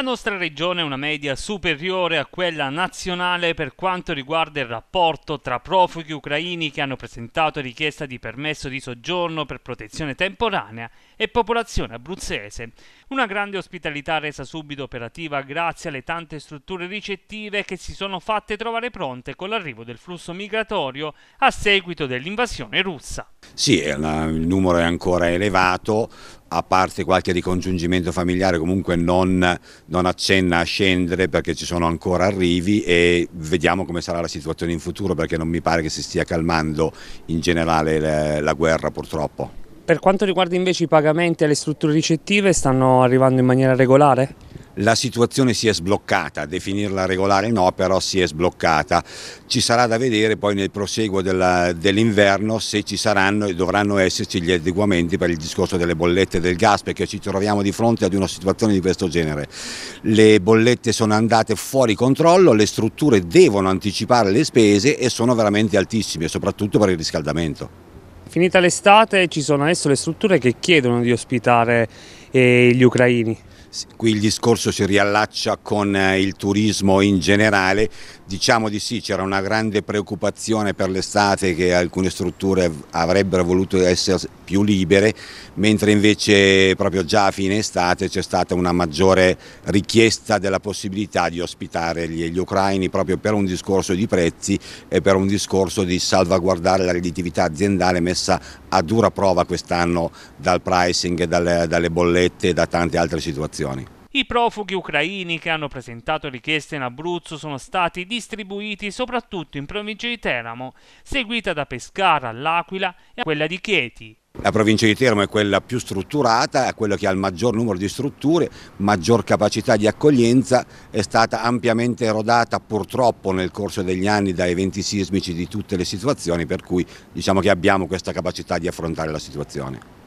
La nostra regione ha una media superiore a quella nazionale per quanto riguarda il rapporto tra profughi ucraini che hanno presentato richiesta di permesso di soggiorno per protezione temporanea e popolazione abruzzese. Una grande ospitalità resa subito operativa grazie alle tante strutture ricettive che si sono fatte trovare pronte con l'arrivo del flusso migratorio a seguito dell'invasione russa. Sì, il numero è ancora elevato, a parte qualche ricongiungimento familiare comunque non, non, accenna a scendere perché ci sono ancora arrivi e vediamo come sarà la situazione in futuro perché non mi pare che si stia calmando in generale la, guerra purtroppo. Per quanto riguarda invece i pagamenti alle strutture ricettive stanno arrivando in maniera regolare? la situazione si è sbloccata, definirla regolare no, però si è sbloccata. Ci sarà da vedere poi nel proseguo dell'inverno se ci saranno e dovranno esserci gli adeguamenti per il discorso delle bollette del gas, perché ci troviamo di fronte ad una situazione di questo genere. Le bollette sono andate fuori controllo, le strutture devono anticipare le spese e sono veramente altissime, soprattutto per il riscaldamento. Finita l'estate ci sono adesso le strutture che chiedono di ospitare eh, gli ucraini. Qui il discorso si riallaccia con eh, il turismo in generale, diciamo di sì, c'era una grande preoccupazione per l'estate che alcune strutture avrebbero voluto essere più libere, mentre invece proprio già a fine estate c'è stata una maggiore richiesta della possibilità di ospitare gli, gli ucraini proprio per un discorso di prezzi e per un discorso di salvaguardare la redditività aziendale messa a dura prova quest'anno dal pricing, dalle, dalle bollette e da tante altre situazioni. I profughi ucraini che hanno presentato richieste in Abruzzo sono stati distribuiti soprattutto in provincia di Teramo, seguita da Pescara, L'Aquila e quella di Chieti. La provincia di Teramo è quella più strutturata, è quella che ha il maggior numero di strutture, maggior capacità di accoglienza, è stata ampiamente erodata purtroppo nel corso degli anni da eventi sismici di tutte le situazioni, per cui diciamo che abbiamo questa capacità di affrontare la situazione.